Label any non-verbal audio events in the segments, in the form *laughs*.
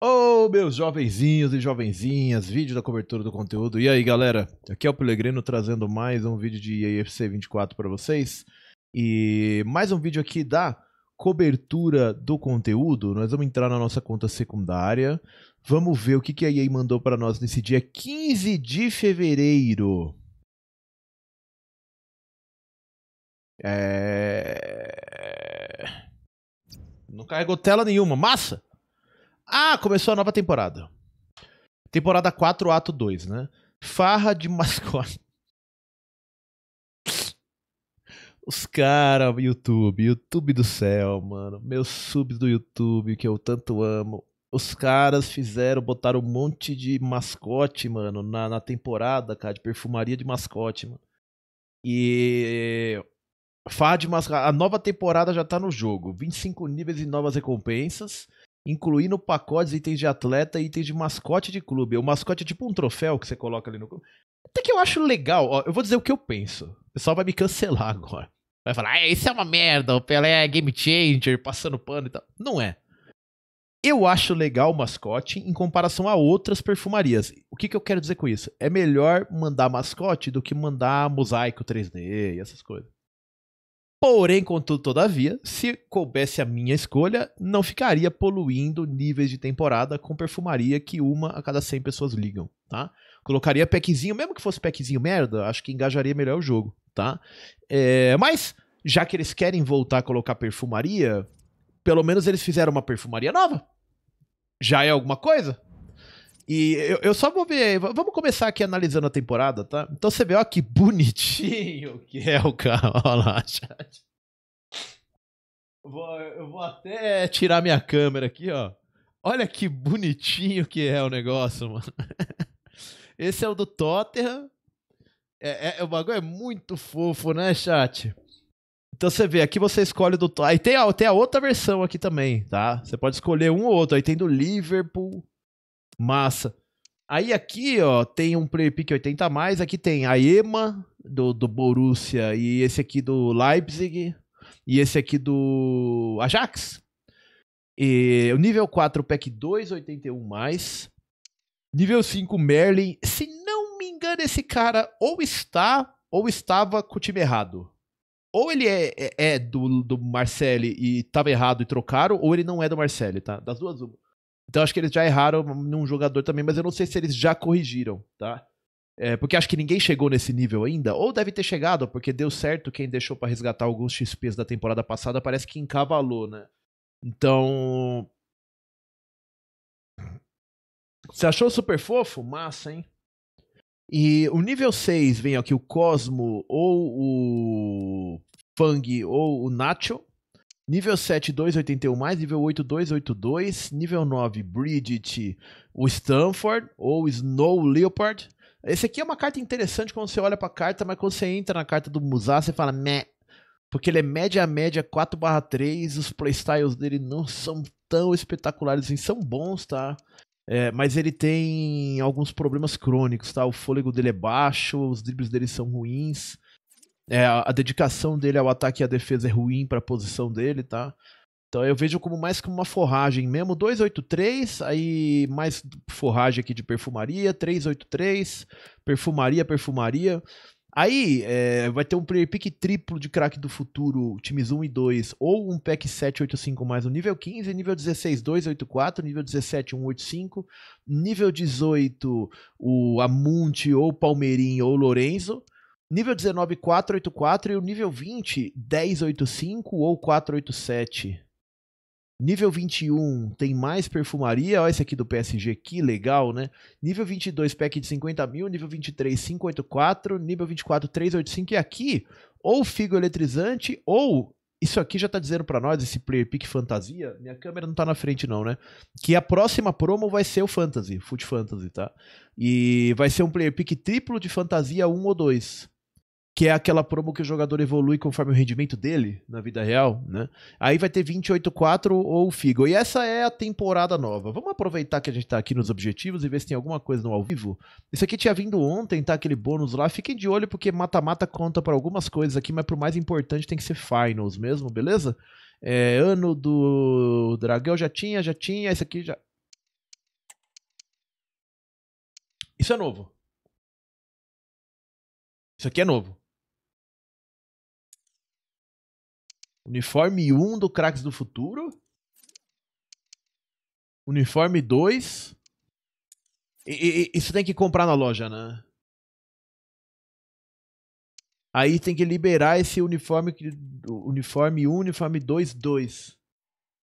Oh, meus jovenzinhos e jovenzinhas, vídeo da cobertura do conteúdo. E aí, galera? Aqui é o Pelegrino trazendo mais um vídeo de AFC 24 para vocês. E mais um vídeo aqui da cobertura do conteúdo. Nós vamos entrar na nossa conta secundária. Vamos ver o que, que a EA mandou para nós nesse dia 15 de fevereiro. É... Não carregou tela nenhuma. Massa! Ah, começou a nova temporada. Temporada 4, ato 2, né? Farra de *laughs* mascote. Os caras, YouTube, YouTube do céu, mano. Meus subs do YouTube que eu tanto amo. Os caras fizeram, botaram um monte de mascote, mano, na, na temporada, cara, de perfumaria de mascote, mano. E. Farra de mascote. A nova temporada já tá no jogo. 25 níveis e novas recompensas incluindo pacotes, itens de atleta e itens de mascote de clube. O mascote é tipo um troféu que você coloca ali no clube. Até que eu acho legal, ó, eu vou dizer o que eu penso. O pessoal vai me cancelar *laughs* agora. Vai falar, ah, isso é uma merda, o Pelé é game changer, passando pano e tal. Não é. Eu acho legal o mascote em comparação a outras perfumarias. O que, que eu quero dizer com isso? É melhor mandar mascote do que mandar mosaico 3D e essas coisas. Porém, contudo, todavia, se coubesse a minha escolha, não ficaria poluindo níveis de temporada com perfumaria que uma a cada 100 pessoas ligam, tá? Colocaria packzinho, mesmo que fosse packzinho merda, acho que engajaria melhor o jogo, tá? É, mas, já que eles querem voltar a colocar perfumaria, pelo menos eles fizeram uma perfumaria nova. Já é alguma coisa? E eu, eu, só vou ver. Vamos começar aqui analisando a temporada, tá? Então você vê, ó, que bonitinho que é o carro. *laughs* Olha lá, chat. Vou, eu vou até tirar minha câmera aqui, ó. Olha que bonitinho que é o negócio, mano. *laughs* Esse é o do Tottenham. É, é, o bagulho é muito fofo, né, chat? Então você vê, aqui você escolhe do. Aí tem a, tem a outra versão aqui também, tá? Você pode escolher um ou outro. Aí tem do Liverpool, Massa. Aí aqui, ó, tem um Player Pick 80 a mais. Aqui tem a EMA do, do Borussia e esse aqui do Leipzig e esse aqui do Ajax. E o nível 4 pack 281 mais. Nível 5 Merlin. Se não me engano, esse cara ou está ou estava com o time errado. Ou ele é, é, é do, do Marcelli e estava errado e trocaram, ou ele não é do Marcelli, tá? Das duas, uma. Então acho que eles já erraram num jogador também, mas eu não sei se eles já corrigiram, tá? É, porque acho que ninguém chegou nesse nível ainda, ou deve ter chegado, porque deu certo quem deixou para resgatar alguns XPs da temporada passada, parece que encavalou, né? Então. Você achou super fofo? Massa, hein? E o nível 6 vem aqui o Cosmo, ou o Fang, ou o Nacho. Nível 7, 281 mais. Nível 8, 282. Nível 9, Bridget, o Stanford ou Snow Leopard. Esse aqui é uma carta interessante quando você olha pra carta, mas quando você entra na carta do Musá, você fala meh. Porque ele é média média 4/3, os playstyles dele não são tão espetaculares assim, são bons, tá? É, mas ele tem alguns problemas crônicos, tá? O fôlego dele é baixo, os dribles dele são ruins. É, a, dedicação dele ao ataque e à defesa é ruim para a posição dele, tá? Então eu vejo como mais como uma forragem mesmo. 283, aí mais forragem aqui de perfumaria, 383, perfumaria, perfumaria. Aí é, vai ter um player pick triplo de craque do futuro, times 1 e 2, ou um pack 785 mais no nível 15, nível 16 284, nível 17 185, nível 18 o Amunte ou Palmeirinho ou Lorenzo. Nível 19, 484 e o nível 20, 1085 ou 487. Nível 21 tem mais perfumaria. Olha esse aqui do PSG, que legal, né? Nível 22, pack de 50 mil. Nível 23, 584. Nível 24, 385. E aqui, ou figo eletrizante, ou. Isso aqui já tá dizendo para nós, esse player pick fantasia. Minha câmera não tá na frente, não, né? Que a próxima promo vai ser o Fantasy, Foot Fantasy, tá? E vai ser um player pick triplo de fantasia 1 ou 2 que é aquela promo que o jogador evolui conforme o rendimento dele na vida real, né? Aí vai ter 28-4 ou Figo. E essa é a temporada nova. Vamos aproveitar que a gente tá aqui nos objetivos e ver se tem alguma coisa no ao vivo. Isso aqui tinha vindo ontem, tá? Aquele bônus lá. Fiquem de olho porque mata-mata conta para algumas coisas aqui, mas pro mais importante tem que ser finals mesmo, beleza? É, ano do Dragão já tinha, já tinha. Esse aqui já. Isso é novo. Isso aqui é novo. Uniforme 1 do Cracks do Futuro. Uniforme 2. E, e, isso tem que comprar na loja, né? Aí tem que liberar esse uniforme uniforme 1, uniforme 2, 2.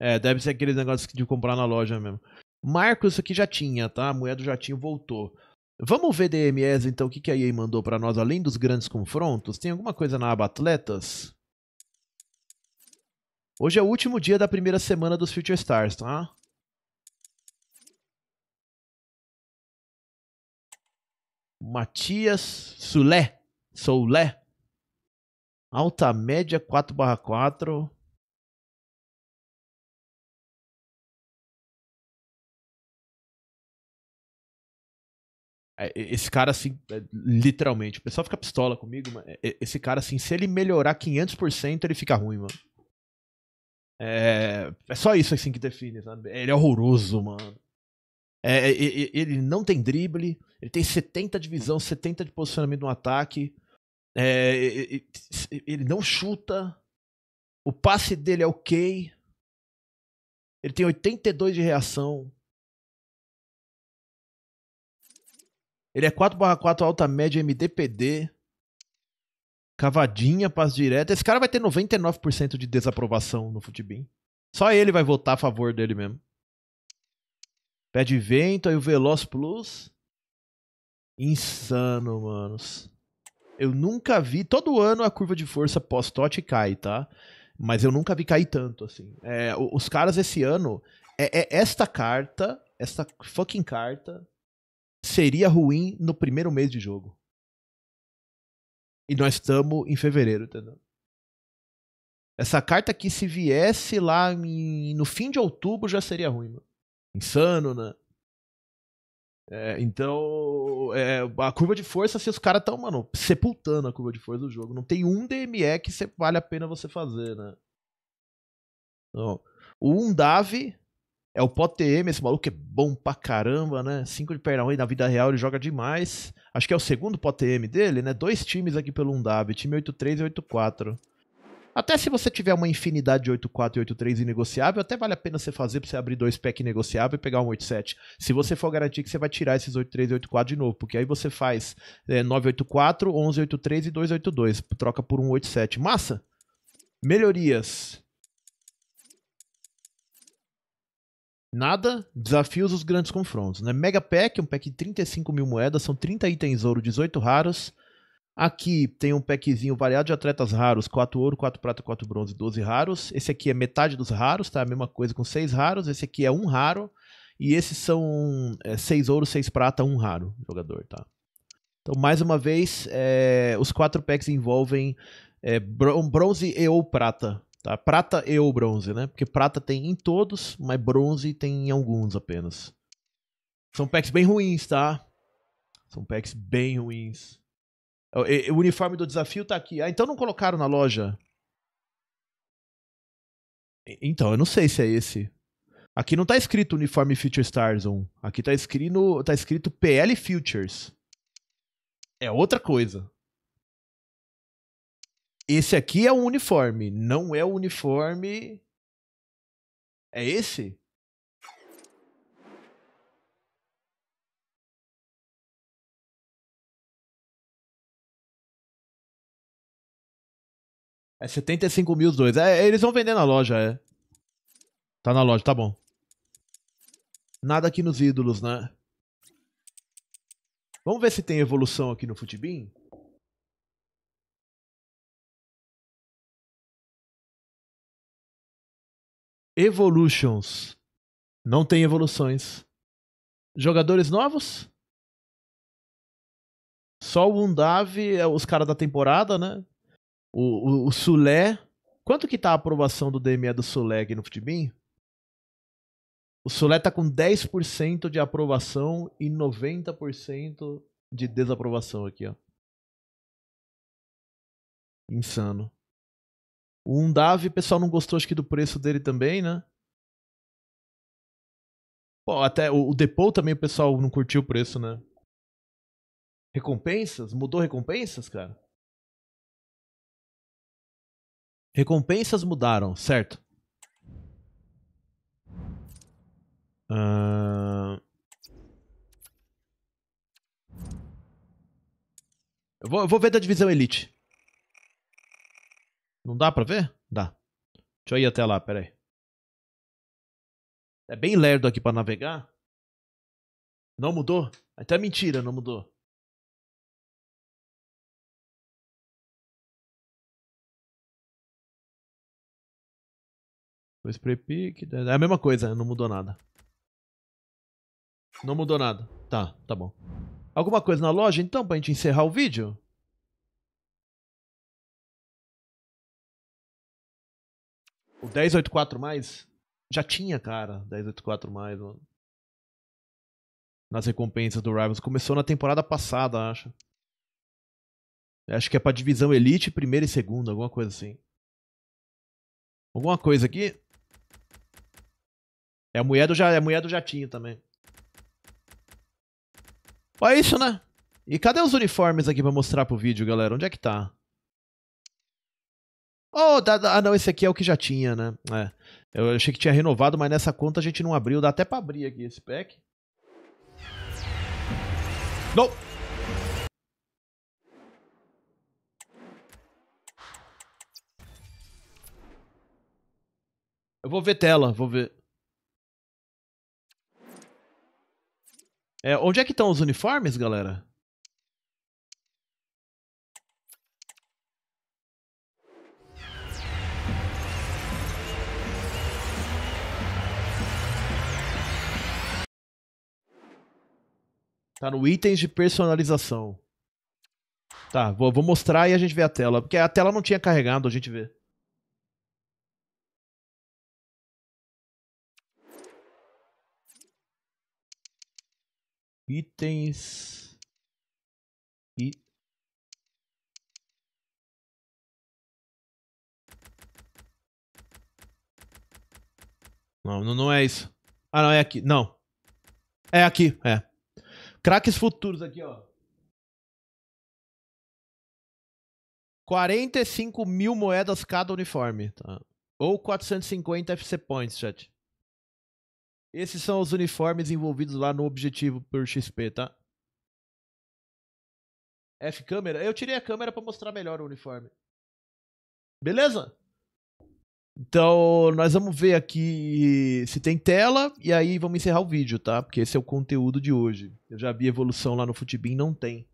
É, deve ser aqueles negócios de comprar na loja mesmo. Marcos, isso aqui já tinha, tá? A mulher do jatinho voltou. Vamos ver DMS então, o que, que a EA mandou para nós, além dos grandes confrontos? Tem alguma coisa na aba Atletas? Hoje é o último dia da primeira semana dos Future Stars, tá? Matias Sulé. Soulé. Alta média 4/4. É, esse cara, assim, é, literalmente, o pessoal fica pistola comigo, mas é, esse cara, assim, se ele melhorar 500%, ele fica ruim, mano. É, é só isso, assim, que define, sabe? Ele é horroroso, mano. É, ele não tem drible, ele tem 70 de visão, 70 de posicionamento no ataque. É, ele não chuta. O passe dele é ok. Ele tem 82 de reação. Ele é 4/4 alta média MDPD. Cavadinha, passe direto. Esse cara vai ter 99% de desaprovação no futebol. Só ele vai votar a favor dele mesmo. Pé de vento, aí o Veloz Plus. Insano, manos. Eu nunca vi. Todo ano a curva de força pós-TOT cai, tá? Mas eu nunca vi cair tanto, assim. É, os caras esse ano. É, é, esta carta, esta fucking carta, seria ruim no primeiro mês de jogo. E nós estamos em fevereiro, entendeu? Essa carta aqui, se viesse lá em, no fim de outubro, já seria ruim, mano. Insano, né? É, então, é, a curva de força, assim, os caras estão, mano, sepultando a curva de força do jogo. Não tem um DME que vale a pena você fazer, né? Então, o Undav é o POTM, esse maluco é bom pra caramba, né? 5 de perna ruim na vida real, ele joga demais. Acho que é o segundo POTM dele, né? Dois times aqui pelo Undav, time 8-3 e 8-4. Até se você tiver uma infinidade de 8.4 e 8.3 inegociável, até vale a pena você fazer pra você abrir dois pack negociável e pegar um 8.7. Se você for garantir que você vai tirar esses 8.3 e 8.4 de novo, porque aí você faz é, 9.84, 11.83 e 2.82. Troca por um 8.7. Massa! Melhorias. Nada, desafios os grandes confrontos. Né? Mega Pack, um pack de 35 mil moedas, são 30 itens ouro, 18 raros. Aqui tem um packzinho variado de atletas raros, 4 ouro, 4 prata, 4 bronze, 12 raros. Esse aqui é metade dos raros, tá? A mesma coisa com 6 raros. Esse aqui é um raro. E esses são é, 6 ouro, 6 prata, 1 raro jogador, tá? Então, mais uma vez, é, os 4 packs envolvem é, bronze e ou prata. Tá? Prata e ou bronze, né? Porque prata tem em todos, mas bronze tem em alguns apenas. São packs bem ruins, tá? São packs bem ruins. O, uniforme do desafio tá aqui. Ah, então não colocaram na loja. Então, eu não sei se é esse. Aqui não tá escrito uniforme Future Stars 1. Aqui tá escrito, tá escrito PL Futures. É outra coisa. Esse aqui é um uniforme, não é o uniforme. É esse? É 75 mil os dois. É, eles vão vender na loja, é. Tá na loja, tá bom. Nada aqui nos ídolos, né? Vamos ver se tem evolução aqui no Futibin. Evolutions. Não tem evoluções. Jogadores novos? Só o Undav, é os caras da temporada, né? O, o, o Sulé. Quanto que tá a aprovação do DME do Sulé aqui no futebol? O Sulé tá com 10% de aprovação e 90% de desaprovação aqui, ó. Insano. O Undav, o pessoal não gostou acho que do preço dele também, né? Pô, até o, o Depot também o pessoal não curtiu o preço, né? Recompensas? Mudou recompensas, cara? Recompensas mudaram, certo? Uh... Eu, vou, eu vou ver da divisão Elite. Não dá pra ver? Dá. Deixa eu ir até lá, peraí. É bem lerdo aqui pra navegar. Não mudou? Até mentira, não mudou. O spray pick. É a mesma coisa, não mudou nada. Não mudou nada. Tá, tá bom. Alguma coisa na loja então pra gente encerrar o vídeo? O 1084 mais? Já tinha, cara, 1084 mais, mano. Nas recompensas do Rivals. Começou na temporada passada, acho. Acho que é pra divisão Elite, primeira e segunda, alguma coisa assim. Alguma coisa aqui? É a mulher do, é a mulher do jatinho também. Olha isso, né? E cadê os uniformes aqui pra mostrar pro vídeo, galera? Onde é que tá? Oh, ah não, esse aqui é o que já tinha, né? É. Eu achei que tinha renovado, mas nessa conta a gente não abriu. Dá até pra abrir aqui esse pack. Não! Eu vou ver tela, vou ver. É, onde é que estão os uniformes, galera? Tá no itens de personalização. Tá, vou, vou mostrar e a gente vê a tela. Porque a tela não tinha carregado, a gente vê. Itens. E... Não, não é isso. Ah, não, é aqui. Não. É aqui, é. Craques futuros aqui, ó. 45 mil moedas cada uniforme. Tá? Ou 450 FC Points, chat. Esses são os uniformes envolvidos lá no objetivo por XP, tá? F câmera. Eu tirei a câmera para mostrar melhor o uniforme. Beleza? Então, nós vamos ver aqui se tem tela e aí vamos encerrar o vídeo, tá? Porque esse é o conteúdo de hoje. Eu já vi evolução lá no Futibin, não tem.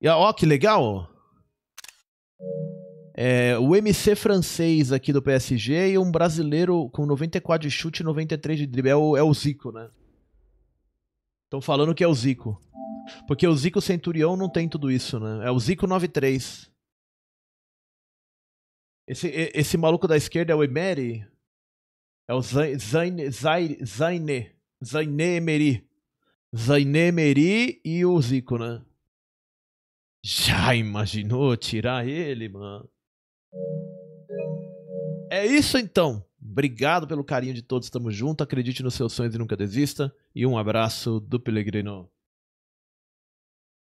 E ó, que legal! É, o MC francês aqui do PSG e um brasileiro com 94 de chute e 93 de drible. É o, é o Zico, né? Estão falando que é o Zico. Porque o Zico Centurião não tem tudo isso, né? É o Zico 93. Esse, esse maluco da esquerda é o Emery? É o Zaine. Zaine. Zaine. Zaine Emery. Zaine Emery e o Zico, né? Já imaginou tirar ele, mano? É isso então. Obrigado pelo carinho de todos. Tamo junto. Acredite nos seus sonhos e nunca desista. E um abraço do Pelegrino.